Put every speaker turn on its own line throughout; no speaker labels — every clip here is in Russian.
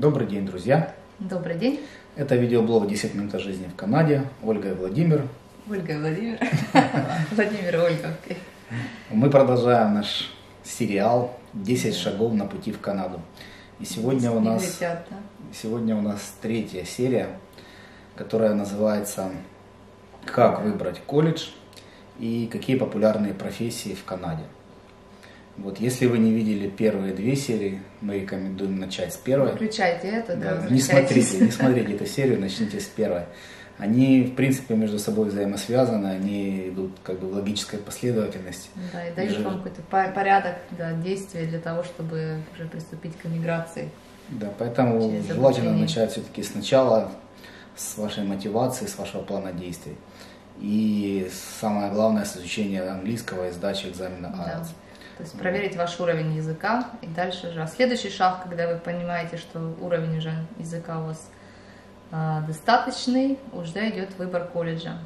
Добрый день, друзья!
Добрый день!
Это видеоблог «10 минут о жизни в Канаде». Ольга и Владимир.
Ольга и Владимир. Владимир и Ольга.
Мы продолжаем наш сериал «10 шагов на пути в Канаду». И сегодня у нас,
Летят, да?
сегодня у нас третья серия, которая называется «Как выбрать колледж и какие популярные профессии в Канаде». Вот, если вы не видели первые две серии, мы рекомендуем начать с первой.
Выключайте это, да,
Да, не смотрите, не смотрите эту серию, начните с первой. Они, в принципе, между собой взаимосвязаны, они идут как бы в логической последовательности.
Да, и дают вам какой-то по- порядок да, действий для того, чтобы уже приступить к эмиграции.
Да, поэтому желательно начать все-таки сначала с вашей мотивации, с вашего плана действий. И самое главное, с изучения английского и сдачи экзамена
Да. То есть проверить ваш уровень языка и дальше же. А следующий шаг, когда вы понимаете, что уровень уже языка у вас а, достаточный, уже идет выбор колледжа.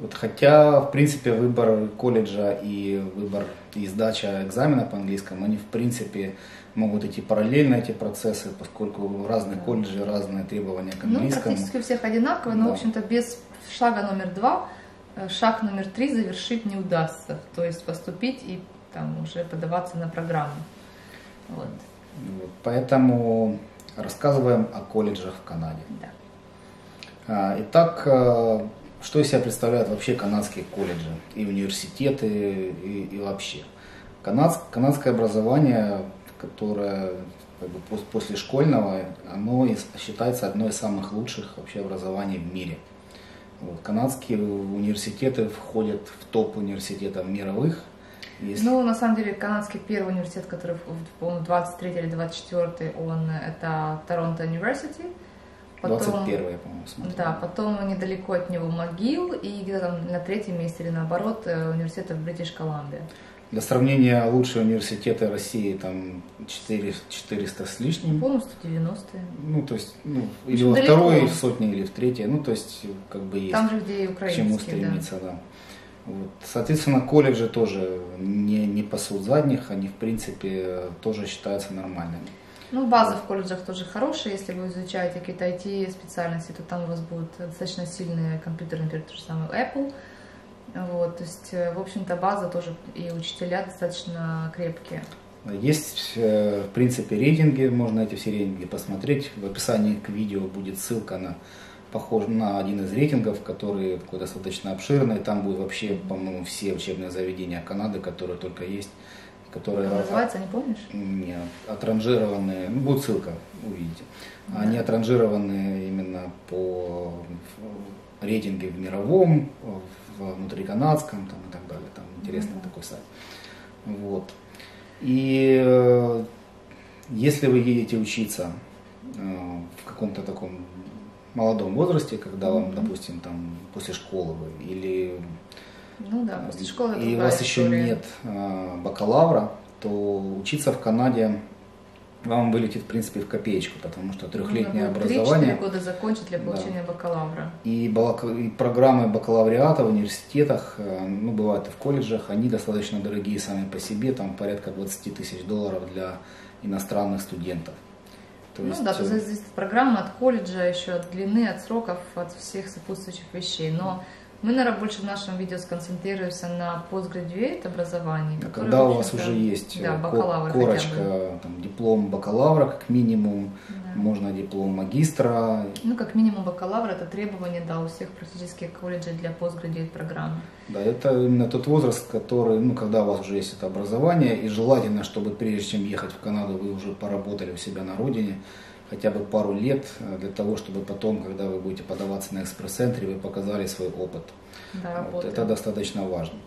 Вот, хотя, в принципе, выбор колледжа и выбор и сдача экзамена по английскому, они, в принципе, могут идти параллельно, эти процессы, поскольку у разных колледжей разные требования к
Ну,
английскому.
практически у всех одинаковые, но,
Да.
в общем-то, без шага номер два, э, шаг номер три завершить не удастся. То есть поступить и там уже подаваться на программу. Вот,
Вот, поэтому рассказываем о колледжах в Канаде.
да.
А, Итак, э, что из себя представляют вообще канадские колледжи и университеты и, и вообще? Канадс- канадское образование, которое как бы, пос- после школьного, оно считается одной из самых лучших вообще образований в мире. Вот, канадские университеты входят в топ университетов мировых. Если-
Ну, на самом деле, канадский первый университет, который, по-моему, 23 или 24, он это Торонто University.
21 я, по-моему, смотрел.
Да, потом недалеко от него МcGill и где-то там на третьем месте или наоборот э, университет в Бритиш Колумбия.
Для сравнения, лучшие университеты России там 4, 400 с лишним.
По-моему, 190
Ну, то есть, ну, или во второй сотне, или в третьей, ну, то есть, как бы есть
Там же, где и
к чему
украинские, да.
стремиться, да. Вот. Соответственно, колледжи тоже не, не пасут задних, они, в принципе, тоже считаются нормальными.
Ну, база в колледжах тоже хорошая. Если вы изучаете какие-то IT-специальности, то там у вас будут достаточно сильные компьютеры, например, то же самое Apple. Вот, то есть, э, в общем-то, база тоже и учителя достаточно крепкие.
Есть, э, в принципе, рейтинги, можно эти все рейтинги посмотреть. В описании к видео будет ссылка на похож на один из рейтингов, который такой достаточно обширный. Там будет вообще, по-моему, все учебные заведения Канады, которые только есть, которые
Как называется, не помнишь?
не отранжированные, ну, будет ссылка, увидите.
Да.
Они отранжированы именно по рейтинге в мировом, в внутриканадском там, и так далее. Там интересный
Мгм.
такой сайт. Вот. И э, если вы едете учиться э, в каком-то таком молодом возрасте, когда вам, допустим, там после школы вы, или
Ну да, после школы
и у вас еще
история.
нет э, бакалавра, то учиться в Канаде вам вылетит, в принципе, в копеечку, потому что трехлетнее
было
образование
3-4 года закончить для
Да.
получения бакалавра.
и, балак- и программы бакалавриата в университетах, э, ну, бывают и в колледжах, они достаточно дорогие сами по себе, там порядка 20 тысяч долларов для иностранных студентов. То
ну
есть,
да, то
э,
зависит от программы, от колледжа, еще от длины, от сроков, от всех сопутствующих вещей. Но мы, наверное, больше в нашем видео сконцентрируемся на постградуэйт образовании.
А
которое,
когда у вас уже есть
да,
э,
бакалавр
корочка, там, диплом бакалавра как минимум,
Да.
можно диплом магистра,
Ну, как минимум бакалавр это требование, да, у всех практически колледжей для постградуэйт программы.
Да, это именно тот возраст, который, ну, когда у вас уже есть это образование, и желательно, чтобы прежде чем ехать в Канаду, вы уже поработали у себя на родине, хотя бы пару лет, э, для того, чтобы потом, когда вы будете подаваться на экспресс-центре, вы показали свой опыт.
Да,
Вот, это достаточно важно.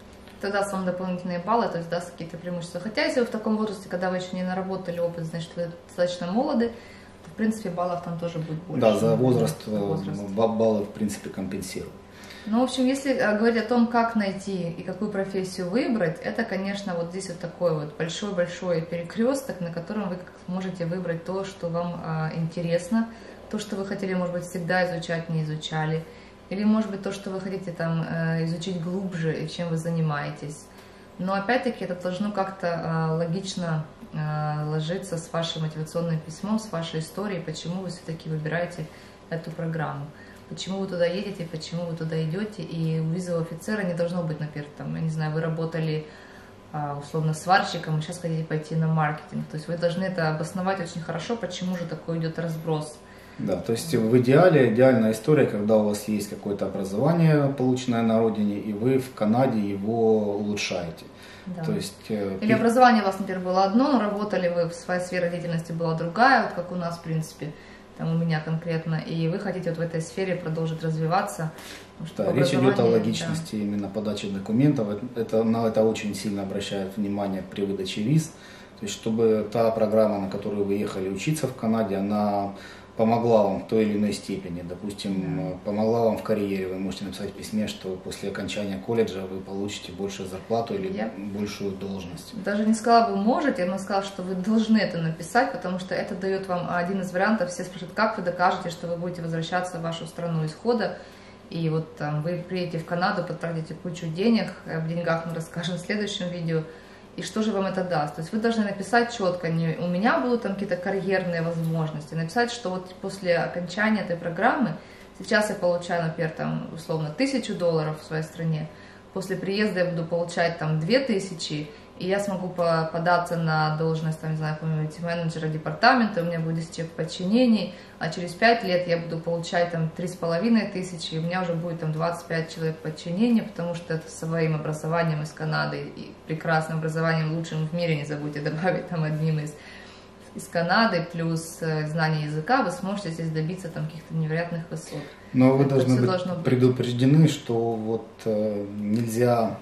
Это даст вам дополнительные баллы, то есть даст какие-то преимущества. Хотя, если вы в таком возрасте, когда вы еще не наработали опыт, значит, вы достаточно молоды, то, в принципе, баллов там тоже будет больше.
Да, за возраст,
За
э,
возраст.
ба- баллы, в принципе, компенсируют.
Ну, в общем, если э, говорить о том, как найти и какую профессию выбрать, это, конечно, вот здесь вот такой вот большой-большой перекресток, на котором вы можете выбрать то, что вам а, интересно, то, что вы хотели, может быть, всегда изучать, не изучали, или, может быть, то, что вы хотите там э, изучить глубже и чем вы занимаетесь. Но опять-таки это должно как-то э, логично э, ложиться с вашим мотивационным письмом, с вашей историей, почему вы все-таки выбираете эту программу. Почему вы туда едете, почему вы туда идете, и у визового офицера не должно быть, например, там, я не знаю, вы работали а, условно сварщиком, и сейчас хотите пойти на маркетинг. То есть вы должны это обосновать очень хорошо, почему же такой идет разброс.
Да, то есть в идеале, идеальная история, когда у вас есть какое-то образование, полученное на родине, и вы в Канаде его улучшаете.
Да.
То есть, э,
Или образование у вас, например, было одно, но работали вы, в своей сфере деятельности была другая, вот как у нас, в принципе там у меня конкретно, и вы хотите вот в этой сфере продолжить развиваться.
Да, речь идет о логичности да. именно подачи документов. Это, на это очень сильно обращают внимание при выдаче виз. То есть, чтобы та программа, на которую вы ехали учиться в Канаде, она помогла вам в той или иной степени. Допустим, да. помогла вам в карьере. Вы можете написать в письме, что после окончания колледжа вы получите большую зарплату или я большую должность.
Даже не сказала, вы можете, я бы сказала, что вы должны это написать, потому что это дает вам один из вариантов. Все спрашивают, как вы докажете, что вы будете возвращаться в вашу страну исхода. И вот там вы приедете в Канаду, потратите кучу денег, в деньгах мы расскажем в следующем видео, и что же вам это даст. То есть вы должны написать четко, не у меня будут там какие-то карьерные возможности, написать, что вот после окончания этой программы, сейчас я получаю, например, там условно тысячу долларов в своей стране, после приезда я буду получать там две тысячи, и я смогу податься на должность, там, не знаю, какого-нибудь менеджера департамента, у меня будет 10 человек подчинений, а через 5 лет я буду получать там 3,5 тысячи, и у меня уже будет там 25 человек подчинения, потому что это своим образованием из Канады, и прекрасным образованием, лучшим в мире, не забудьте добавить там одним из из Канады, плюс э, знание языка, вы сможете здесь добиться там каких-то невероятных высот.
Но вы должны быть предупреждены, что вот э, нельзя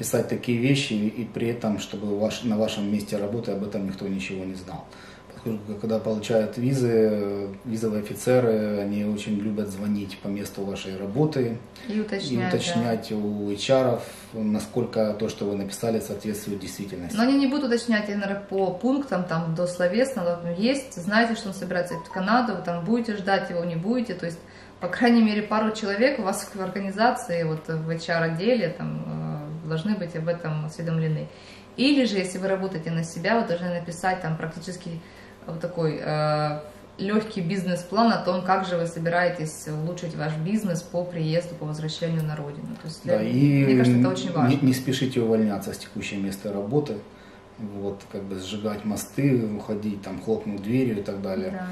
писать такие вещи, и при этом, чтобы ваш, на вашем месте работы об этом никто ничего не знал. Поскольку когда получают визы, визовые офицеры, они очень любят звонить по месту вашей работы
и уточнять,
и уточнять да. у HR, насколько то, что вы написали, соответствует действительности.
Но они не будут уточнять, наверное, по пунктам, там, до словесно, есть, знаете, что он собирается в Канаду, вы там будете ждать его, не будете, то есть, по крайней мере, пару человек у вас в организации, вот в HR-отделе, там, э, должны быть об этом осведомлены. Или же, если вы работаете на себя, вы должны написать там практически вот такой э, легкий бизнес-план о том, как же вы собираетесь улучшить ваш бизнес по приезду, по возвращению на родину. То есть,
да, и мне кажется, это очень важно. Не, не спешите увольняться с текущего места работы, вот, как бы сжигать мосты, уходить, там, хлопнуть дверью и так далее. Да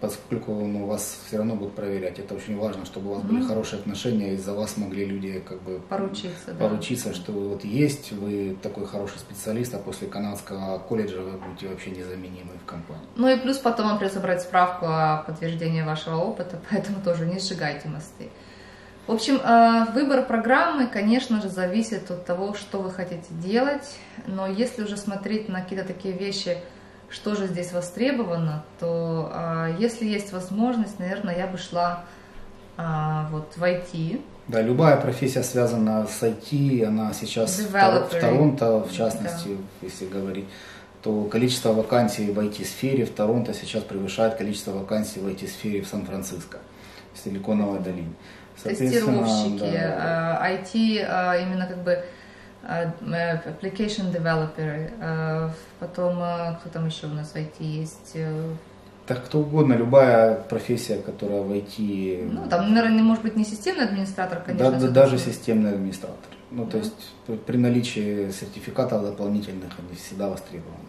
поскольку ну, вас все равно будут проверять. Это очень важно, чтобы у вас mm-hmm. были хорошие отношения, и за вас могли люди как бы
поручиться,
поручиться да. что вы вот есть, вы такой хороший специалист, а после канадского колледжа вы будете вообще незаменимы в компании.
Ну и плюс потом вам придется брать справку о подтверждении вашего опыта, поэтому тоже не сжигайте мосты. В общем, э, выбор программы, конечно же, зависит от того, что вы хотите делать, но если уже смотреть на какие-то такие вещи, что же здесь востребовано, то а, если есть возможность, наверное, я бы шла а, вот в IT.
Да, любая профессия связана с IT, она сейчас в, в Торонто, в частности, да. если говорить, то количество вакансий в IT-сфере в Торонто сейчас превышает количество вакансий в IT-сфере в Сан-Франциско, в Силиконовой долине.
Тестировщики, да, IT а, именно как бы application developer, э, потом э, кто там еще у нас в IT есть?
Так кто угодно, любая профессия, которая в IT...
Ну, там, наверное, может быть не системный администратор, конечно.
Да, да даже системный администратор. Ну, то есть при наличии сертификатов дополнительных они всегда востребованы.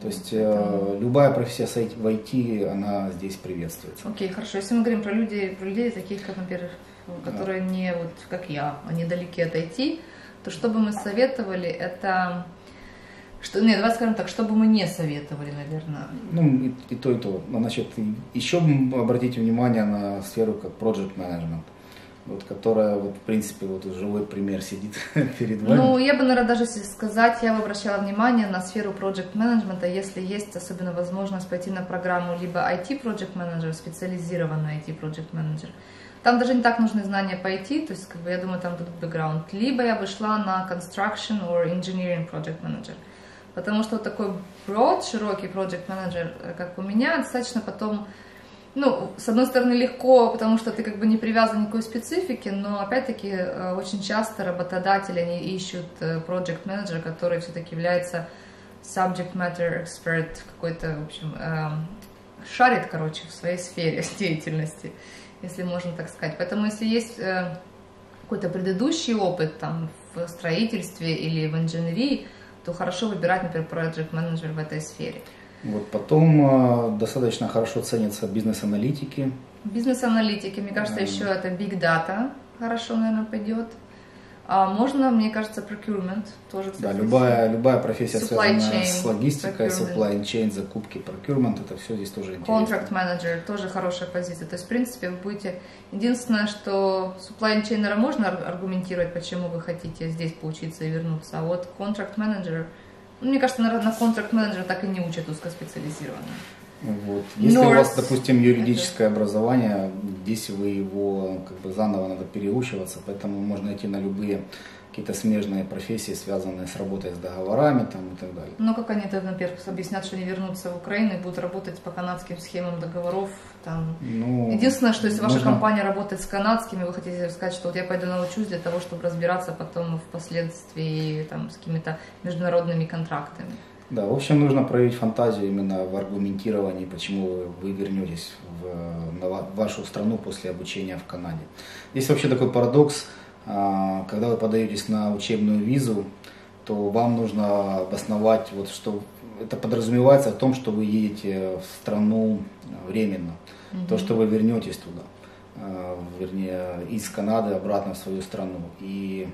То есть э, любая профессия в IT, она здесь приветствуется.
Окей, okay, хорошо. Если мы говорим про людей, про людей таких, как, например, которые да. не вот как я, они далеки от IT, то что бы мы советовали, это... Что, нет, давай скажем так, что бы мы не советовали, наверное.
Ну, и, и то, и то. Значит, еще обратите внимание на сферу как project management вот, которая, вот, в принципе, вот живой пример сидит перед вами.
Ну, я бы, наверное, даже сказать, я бы обращала внимание на сферу project менеджмента, если есть особенно возможность пойти на программу либо IT project manager, специализированный IT project manager, там даже не так нужны знания по IT, то есть, как бы, я думаю, там будет бэкграунд. Либо я бы шла на construction or engineering project manager. Потому что вот такой broad, широкий project manager, э, как у меня, достаточно потом Ну, с одной стороны, легко, потому что ты как бы не привязан к какой специфике, но опять-таки э, очень часто работодатели, они ищут э, project manager, который все-таки является subject matter expert, какой-то, в общем, эм, шарит, короче, в своей сфере деятельности, если можно так сказать. Поэтому если есть э, какой-то предыдущий опыт там в строительстве или в инженерии, то хорошо выбирать, например, project manager в этой сфере.
Вот потом э, достаточно хорошо ценятся бизнес-аналитики.
Бизнес-аналитики, мне кажется, еще это big data хорошо, наверное, пойдет. А можно, мне кажется, procurement тоже,
кстати. Да, любая, любая профессия, supply связанная chain, с логистикой, supply chain, закупки, procurement, это все здесь тоже интересно.
Contract manager, тоже хорошая позиция. То есть, в принципе, вы будете... Единственное, что supply chain можно аргументировать, почему вы хотите здесь поучиться и вернуться, а вот contract manager, ну, мне кажется, наверное, на contract manager так и не учат узкоспециализированно.
Вот. Если North. у вас, допустим, юридическое образование, здесь вы его как бы заново надо переучиваться, поэтому можно идти на любые какие-то смежные профессии, связанные с работой с договорами там, и так далее.
Ну, как они это, например, объяснят, что они вернутся в Украину и будут работать по канадским схемам договоров. Там. Ну, Единственное, что если ваша компания работает с канадскими, вы хотите сказать, что вот я пойду научусь для того, чтобы разбираться потом впоследствии там, с какими-то международными контрактами.
Да, в общем, нужно проявить фантазию именно в аргументировании, почему вы вернетесь в, на вашу страну после обучения в Канаде. Есть вообще такой парадокс, а, когда вы подаетесь на учебную визу, то вам нужно обосновать, вот, что это подразумевается о том, что вы едете в страну временно, угу. то, что вы вернетесь туда, а, вернее, из Канады обратно в свою страну. И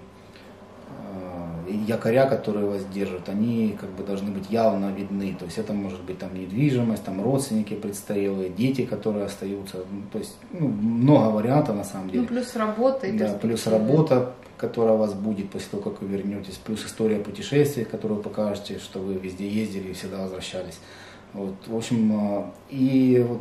якоря, которые вас держат, они как бы должны быть явно видны. То есть это может быть там недвижимость, там родственники престарелые, дети, которые остаются. Ну, то есть ну, много вариантов на самом деле.
Ну, плюс работа. И
да, плюс работа, которая у вас будет после того, как вы вернетесь, плюс история путешествий, которую вы покажете, что вы везде ездили и всегда возвращались. Вот, в общем, а, и вот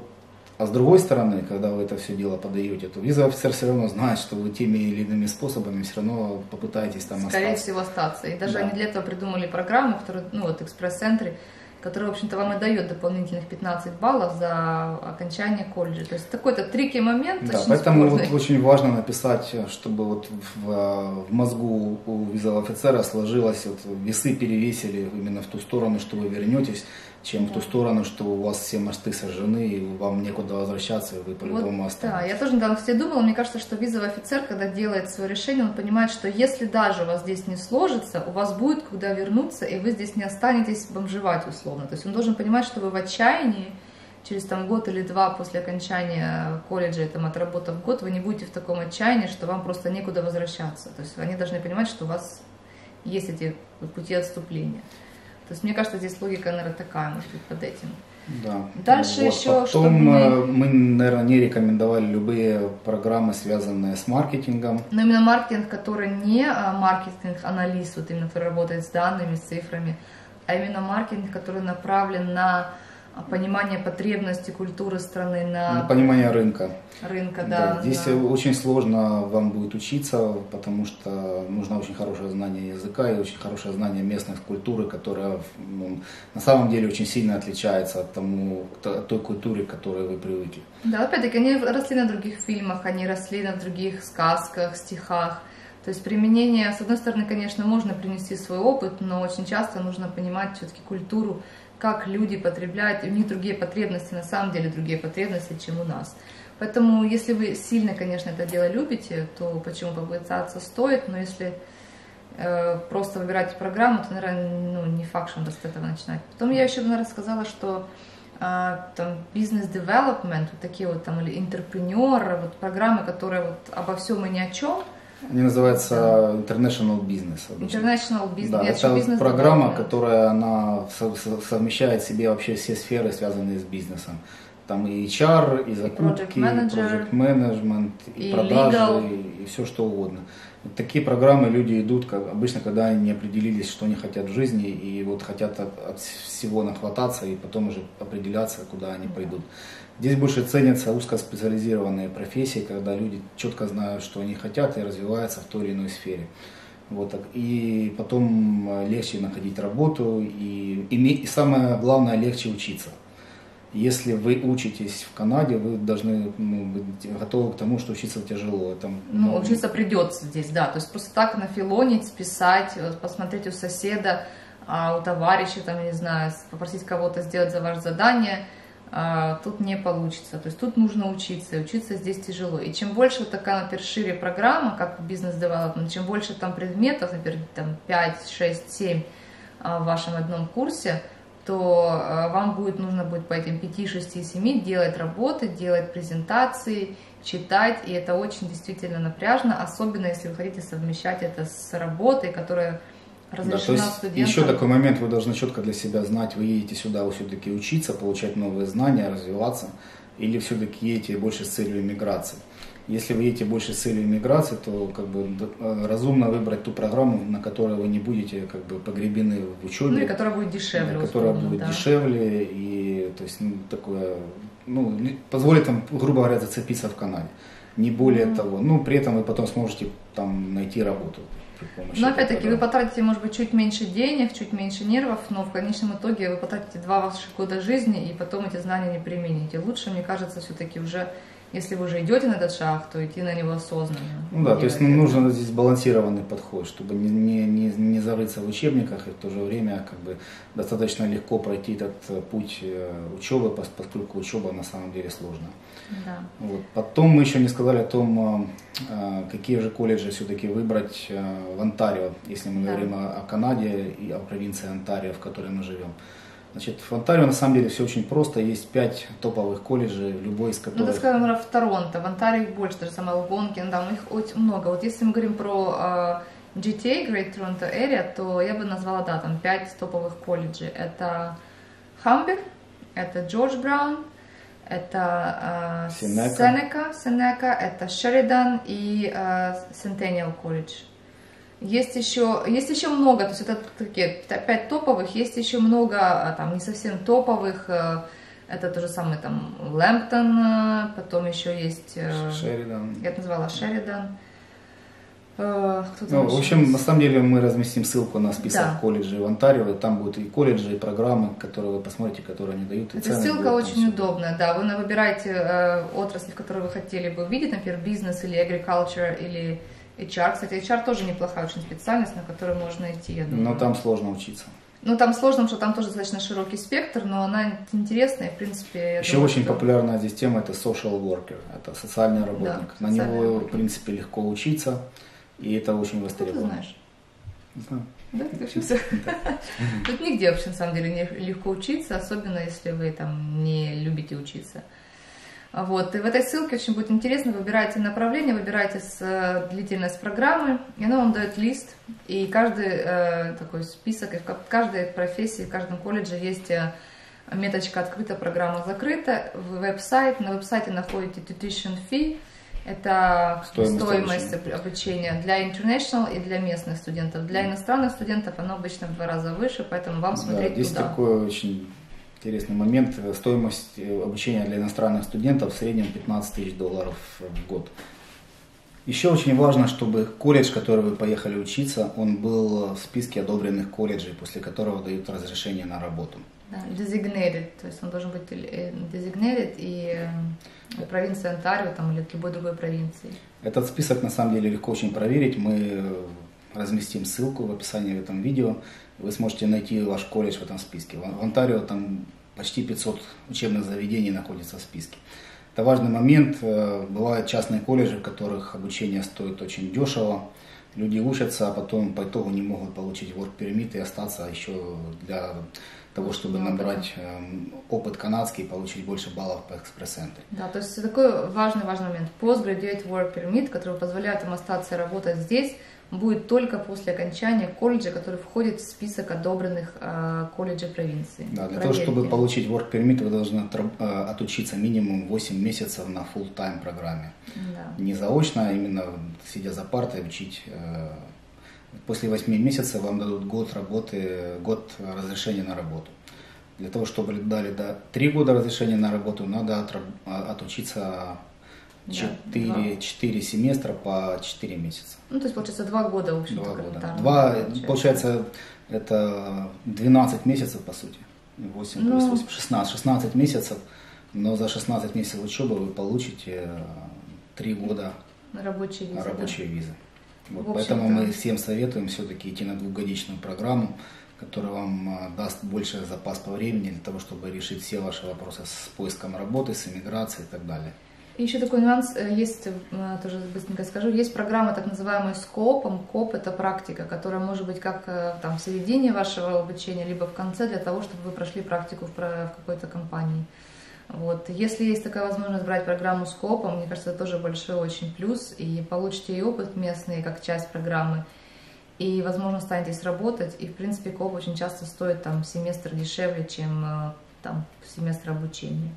а с другой стороны, когда вы это все дело подаете, то визовый офицер все равно знает, что вы теми или иными способами все равно попытаетесь там
Скорее остаться. всего остаться. И даже да. они для этого придумали программу, которую, ну вот экспресс-центре, которая, в общем-то, вам и дает дополнительных 15 баллов за окончание колледжа. То есть такой-то трики момент.
Да, поэтому вот очень важно написать, чтобы вот в, в мозгу у визового офицера сложилось, вот весы перевесили именно в ту сторону, что вы вернетесь, чем в ту сторону, что у вас все мосты сожжены, и вам некуда возвращаться, и вы по-любому вот,
останетесь. Да, я тоже недавно, кстати, думала, мне кажется, что визовый офицер, когда делает свое решение, он понимает, что если даже у вас здесь не сложится, у вас будет куда вернуться, и вы здесь не останетесь бомжевать условно. То есть он должен понимать, что вы в отчаянии, через там год или два после окончания колледжа, там, отработав год, вы не будете в таком отчаянии, что вам просто некуда возвращаться. То есть они должны понимать, что у вас есть эти пути отступления. То есть мне кажется, здесь логика, наверное, такая, может быть, под этим.
Да.
Дальше вот. еще,
Потом чтобы мы... Э, мы, наверное, не рекомендовали любые программы, связанные с маркетингом.
Но именно маркетинг, который не а, маркетинг-аналист, вот именно который работает с данными, с цифрами, а именно маркетинг, который направлен на понимание потребностей культуры страны, на,
на понимание рынка.
Рынка, да.
да здесь
да.
очень сложно вам будет учиться, потому что нужно очень хорошее знание языка и очень хорошее знание местной культуры, которая ну, на самом деле очень сильно отличается от, тому, от той культуры, к которой вы привыкли.
Да, опять-таки, они росли на других фильмах, они росли на других сказках, стихах. То есть применение, с одной стороны, конечно, можно принести свой опыт, но очень часто нужно понимать все-таки культуру как люди потребляют, и у них другие потребности, на самом деле другие потребности, чем у нас. Поэтому, если вы сильно, конечно, это дело любите, то почему попытаться стоит, но если э, просто выбирать программу, то, наверное, ну, не факт, что надо с этого начинать. Потом я еще, наверное, сказала, что э, там бизнес-девелопмент, вот такие вот там, или интерпренер, вот программы, которые вот обо всем и ни о чем –
они называются International Business.
International Business.
Да, это бизнес программа, которая она совмещает в себе вообще все сферы, связанные с бизнесом. Там и HR, и закупки, и project management, и, и продажи, и, и все что угодно. Такие программы люди идут, как обычно, когда они не определились, что они хотят в жизни, и вот хотят от, от всего нахвататься, и потом уже определяться, куда они пойдут. Здесь больше ценятся узкоспециализированные профессии, когда люди четко знают, что они хотят и развиваются в той или иной сфере. Вот так. И потом э, легче находить работу, и, и, и самое главное, легче учиться. Если вы учитесь в Канаде, вы должны ну, быть готовы к тому, что учиться тяжело.
Это, ну, ну, учиться придется здесь, да. То есть просто так нафилонить, списать, посмотреть у соседа, а у товарища, там, я не знаю, попросить кого-то сделать за ваше задание, тут не получится. То есть тут нужно учиться, и учиться здесь тяжело. И чем больше вот такая, например, шире программа, как бизнес-девелопмент, чем больше там предметов, например, там 5, 6, 7 в вашем одном курсе, то э, вам будет нужно будет по этим 5, 6, 7 делать работы, делать презентации, читать, и это очень действительно напряжно, особенно если вы хотите совмещать это с работой, которая разрешена да, то есть
студентам. Еще такой момент, вы должны четко для себя знать, вы едете сюда вы все-таки учиться, получать новые знания, развиваться, или все-таки едете больше с целью иммиграции. Если вы едете больше с целью иммиграции, то как бы э, разумно выбрать ту программу, на которой вы не будете как бы погребены в учебе.
Ну и которая будет дешевле.
Да, которая будет да. дешевле и то есть ну, такое, ну, позволит вам, грубо говоря, зацепиться в Канаде. Не более mm-hmm. того. Ну, при этом вы потом сможете там найти работу.
Но опять-таки вы потратите, может быть, чуть меньше денег, чуть меньше нервов, но в конечном итоге вы потратите два ваших года жизни и потом эти знания не примените. Лучше, мне кажется, все-таки уже если вы уже идете на этот шаг, то идти на него осознанно.
Ну да, то есть ну, нужен здесь балансированный подход, чтобы не, не, не, не зарыться в учебниках и в то же время как бы достаточно легко пройти этот э, путь э, учебы, поскольку учеба на самом деле сложна. Да. Вот. Потом мы еще не сказали о том, э, какие же колледжи все-таки выбрать в Онтарио, если мы да. говорим о, о Канаде и о провинции Онтарио, в которой мы живем. Значит, в Онтарио на самом деле все очень просто. Есть пять топовых колледжей, любой из которых... Ну,
так скажем, в Торонто, в Онтарио их больше, даже самое Алгонкин, да, у них очень много. Вот если мы говорим про uh, GTA, Great Toronto Area, то я бы назвала, да, там пять топовых колледжей. Это Хамбер, это Джордж Браун, это uh, Сенека. Сенека, это Шеридан и uh, Centennial колледж. Есть еще, есть еще много, то есть это такие пять топовых, есть еще много а, там не совсем топовых, э, это то же самое там Лэмптон, э, потом еще есть...
Э, Шеридан.
Я это назвала Шеридан.
Ну, в общем, есть? на самом деле мы разместим ссылку на список да. колледжей в Онтарио, там будут и колледжи, и программы, которые вы посмотрите, которые они дают.
Эта ссылка очень удобная, да, вы выбираете э, отрасль, в которой вы хотели бы увидеть, например, бизнес или agriculture, или HR. Кстати, HR тоже неплохая очень специальность, на которую можно идти, я думаю.
Но там сложно учиться.
Ну, там сложно, потому что там тоже достаточно широкий спектр, но она интересная, в принципе...
Еще думаю, очень что... популярная здесь тема – это social worker, это социальный работник. Да, на него, работник. в принципе, легко учиться, и это очень востребовано.
Ты знаешь? Знаю. Да, ты учился? Тут нигде вообще, на самом деле, не легко учиться, особенно если вы там не любите учиться. Вот. И в этой ссылке очень будет интересно, выбирайте направление, выбирайте с, э, длительность программы, и она вам дает лист, и каждый э, такой список, и в каждой профессии, в каждом колледже есть э, меточка открыта, программа закрыта, в веб-сайт, на веб-сайте находите tuition fee, это стоимость, стоимость обучения. обучения для international и для местных студентов. Для иностранных студентов оно обычно в два раза выше, поэтому вам смотреть
да, здесь
туда.
такое очень интересный момент. Стоимость э, обучения для иностранных студентов в среднем 15 тысяч долларов в год. Еще очень важно, чтобы колледж, в который вы поехали учиться, он был в списке одобренных колледжей, после которого дают разрешение на работу.
Да, designated, то есть он должен быть э, designated и э, провинция Онтарио там, или любой другой провинции.
Этот список на самом деле легко очень проверить. Мы разместим ссылку в описании в этом видео вы сможете найти ваш колледж в этом списке. В Онтарио там почти 500 учебных заведений находится в списке. Это важный момент. Э, бывают частные колледжи, в которых обучение стоит очень дешево. Люди учатся, а потом по итогу не могут получить work permit и остаться еще для того, чтобы набрать эм, опыт канадский и получить больше баллов по экспресс-центре.
Да, то есть такой важный важный момент. Postgraduate work permit, который позволяет им остаться и работать здесь, будет только после окончания колледжа, который входит в список одобренных э, колледжей провинции.
Да, для Проверки. того, чтобы получить work permit, вы должны э, отучиться минимум 8 месяцев на full-time программе. Да. Не заочно, а именно сидя за партой учить. Э, после 8 месяцев вам дадут год работы, год разрешения на работу. Для того, чтобы дали да, 3 года разрешения на работу, надо от, отучиться 4, 4 семестра по 4 месяца.
Ну, то есть, получается, 2 года, в
общем-то, 2 года. 2, получается. получается, это 12 месяцев, по сути. 8 плюс 8, 16, 16 месяцев, но за 16 месяцев учебы вы получите 3 года
рабочей визы.
Рабочей да. визы. Вот, поэтому мы всем советуем все-таки идти на двухгодичную программу, которая вам а, даст больше запас по времени для того, чтобы решить все ваши вопросы с поиском работы, с иммиграцией и так далее.
Еще такой нюанс э, есть, э, тоже быстренько скажу, есть программа так называемая скопом. КОП – это практика, которая может быть как э, там, в середине вашего обучения, либо в конце для того, чтобы вы прошли практику в, в какой-то компании. Вот. Если есть такая возможность брать программу с КОПом, мне кажется, это тоже большой очень плюс, и получите и опыт местный как часть программы, и, возможно, станете работать, и, в принципе, КОП очень часто стоит там семестр дешевле, чем там семестр обучения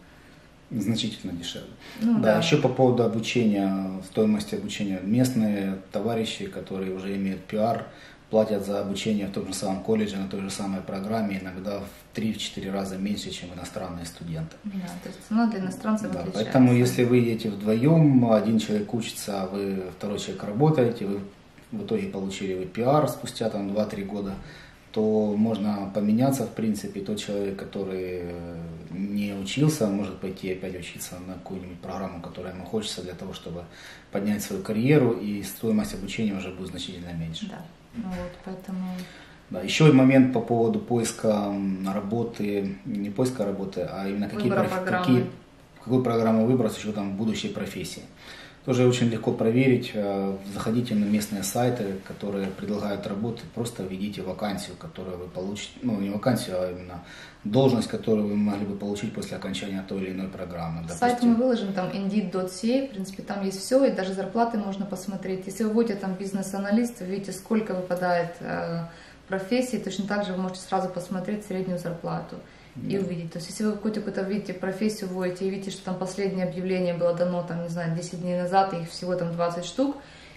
значительно дешевле. Ну, да, да, еще по поводу обучения, стоимости обучения. Местные товарищи, которые уже имеют пиар, платят за обучение в том же самом колледже, на той же самой программе, иногда в 3-4 раза меньше, чем иностранные студенты.
Да, то есть цена для иностранцев
да, Поэтому если вы едете вдвоем, один человек учится, а вы второй человек работаете, вы в итоге получили вы пиар спустя там 2-3 года, то можно поменяться, в принципе, тот человек, который не учился, может пойти опять учиться на какую-нибудь программу, которая ему хочется для того, чтобы поднять свою карьеру, и стоимость обучения уже будет значительно меньше.
Да, ну вот, поэтому...
Да, еще момент по поводу поиска работы, не поиска работы, а именно какие, проф... какие, какую программу выбрать с учетом будущей профессии. Тоже очень легко проверить. Э, заходите на местные сайты, которые предлагают работы, просто введите вакансию, которую вы получите, ну не вакансию, а именно должность, которую вы могли бы получить после окончания той или иной программы.
Допустим. Сайт мы выложим, там indeed.ca, в принципе, там есть все, и даже зарплаты можно посмотреть. Если вы вводите там бизнес-аналист, вы видите, сколько выпадает э, профессий, точно так же вы можете сразу посмотреть среднюю зарплату и увидеть. То есть, если вы какую-то, какую-то видите профессию вводите и видите, что там последнее объявление было дано, там, не знаю, 10 дней назад, и их всего там 20 штук,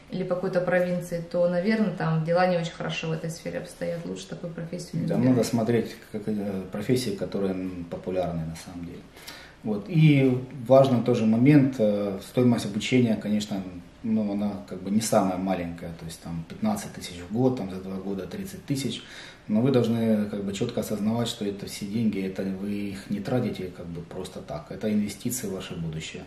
или по какой-то провинции, то, наверное, там дела не очень хорошо в этой сфере обстоят. Лучше такую профессию
не Да, надо смотреть как, э, профессии, которые популярны на самом деле. Вот. И важный тоже момент, э, стоимость обучения, конечно, ну, она как бы не самая маленькая, то есть там 15 тысяч в год, там за два года 30 тысяч, но вы должны как бы четко осознавать, что это все деньги, это вы их не тратите как бы просто так, это инвестиции в ваше будущее.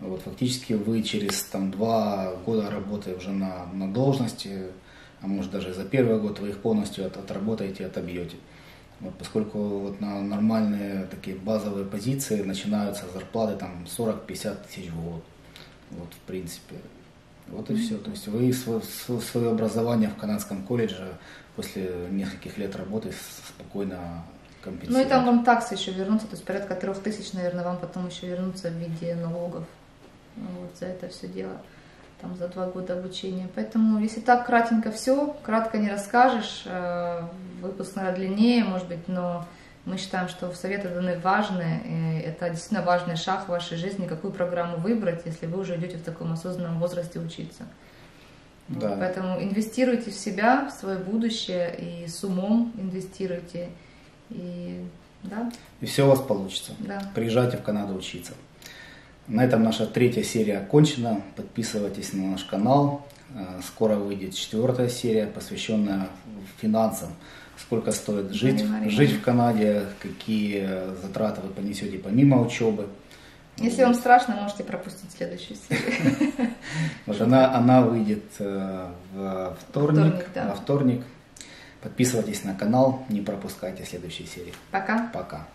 Вот фактически вы через там два года работы уже на, на должности, а может даже за первый год вы их полностью от, отработаете, отобьете. Вот, поскольку вот на нормальные такие базовые позиции начинаются зарплаты там 40-50 тысяч в год. Вот, в принципе. Вот и все. То есть вы свое образование в канадском колледже после нескольких лет работы спокойно компенсируете.
Ну и там вам таксы еще вернутся, то есть порядка трех тысяч, наверное, вам потом еще вернутся в виде налогов вот, за это все дело там за два года обучения. Поэтому, если так кратенько все, кратко не расскажешь, э, выпуск, наверное, длиннее, может быть, но мы считаем, что советы даны важные, это действительно важный шаг в вашей жизни, какую программу выбрать, если вы уже идете в таком осознанном возрасте учиться. Да. Поэтому инвестируйте в себя, в свое будущее, и с умом инвестируйте. И, да.
и все у вас получится.
Да.
Приезжайте в Канаду учиться. На этом наша третья серия окончена. Подписывайтесь на наш канал. Э, скоро выйдет четвертая серия, посвященная финансам сколько стоит жить, жить в Канаде, какие затраты вы понесете помимо учебы.
Если вам страшно, можете пропустить следующую серию.
Вот она, она выйдет э, в вторник. вторник да. Во вторник. Подписывайтесь на канал, не пропускайте следующие серии.
Пока.
Пока.